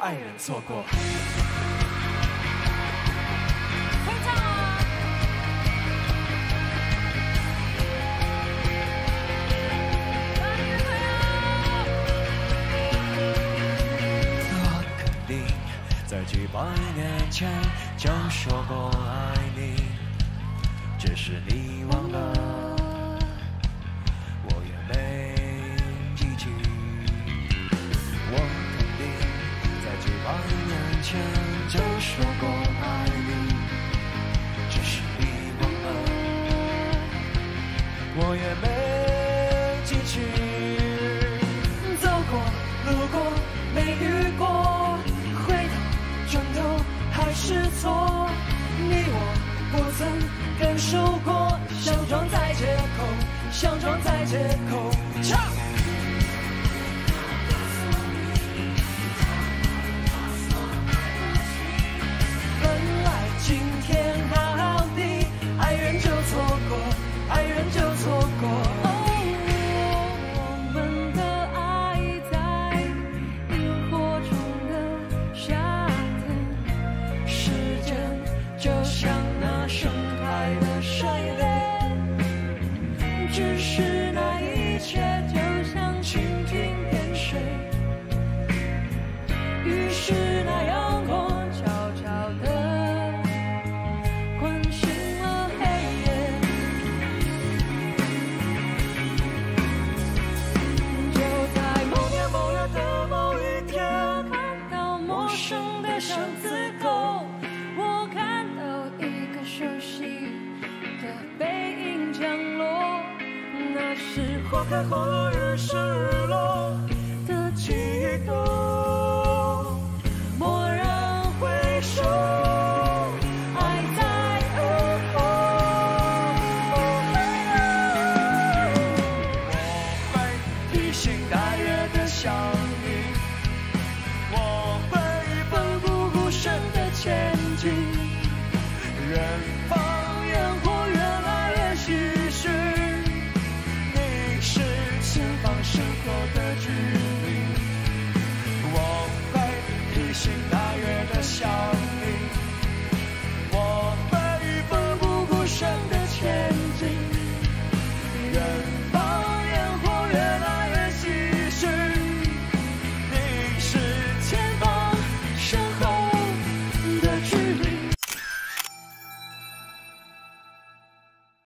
爱人错过。会唱啊！我肯定在几百年前就说过爱你，只是你忘了，我也没记起。走过，路过，没遇过，回头转头还是错。你我不曾感受过，相撞在街口，相撞在街口。花开花落日升日落的悸动。